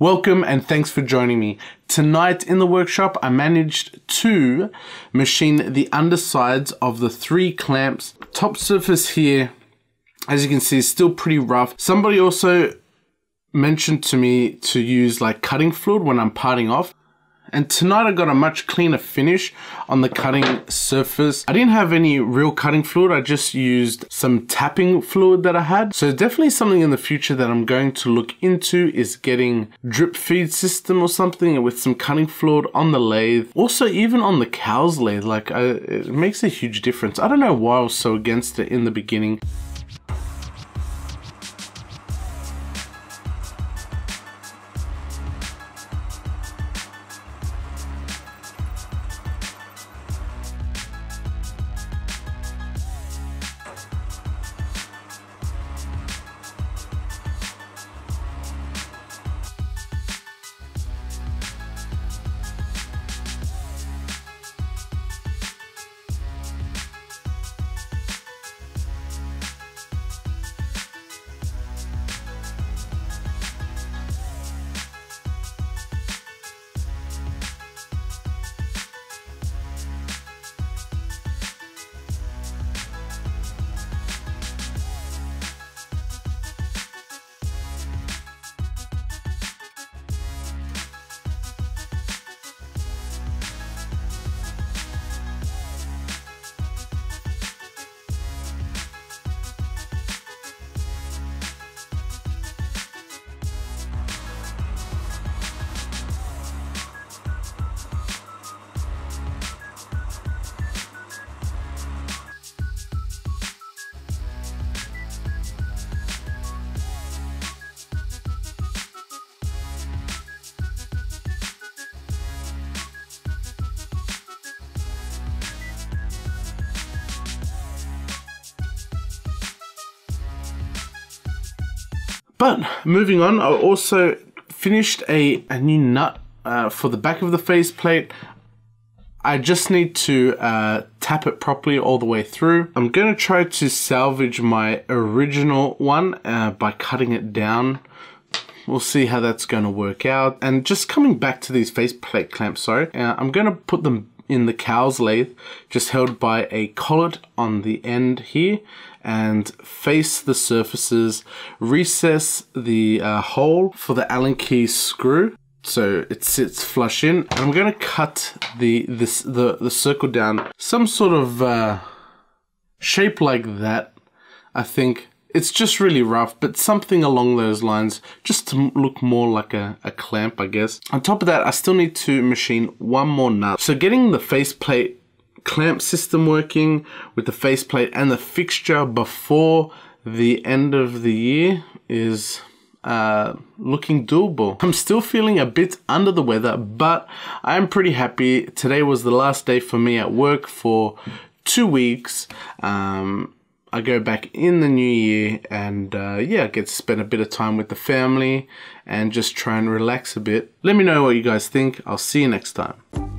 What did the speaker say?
Welcome and thanks for joining me. Tonight in the workshop, I managed to machine the undersides of the three clamps. Top surface here, as you can see, is still pretty rough. Somebody also mentioned to me to use like cutting fluid when I'm parting off. And tonight I got a much cleaner finish on the cutting surface. I didn't have any real cutting fluid. I just used some tapping fluid that I had. So definitely something in the future that I'm going to look into is getting drip feed system or something with some cutting fluid on the lathe. Also even on the Cowells lathe, like I, it makes a huge difference. I don't know why I was so against it in the beginning. But moving on, I also finished a, a new nut uh, for the back of the faceplate. I just need to uh, tap it properly all the way through. I'm going to try to salvage my original one uh, by cutting it down. We'll see how that's going to work out. And just coming back to these faceplate clamps, sorry, uh, I'm going to put them in the Cowells lathe, just held by a collet on the end here, and face the surfaces, recess the uh, hole for the Allen key screw so it sits flush in. And I'm gonna cut the this the the circle down some sort of uh, shape like that. I think it's just really rough, but something along those lines, just to look more like a, a clamp, I guess. On top of that, I still need to machine one more nut. So getting the faceplate clamp system working with the faceplate and the fixture before the end of the year is uh, looking doable. I'm still feeling a bit under the weather, but I'm pretty happy. Today was the last day for me at work for two weeks. Um, I go back in the new year and uh, yeah, get to spend a bit of time with the family and just try and relax a bit. Let me know what you guys think. I'll see you next time.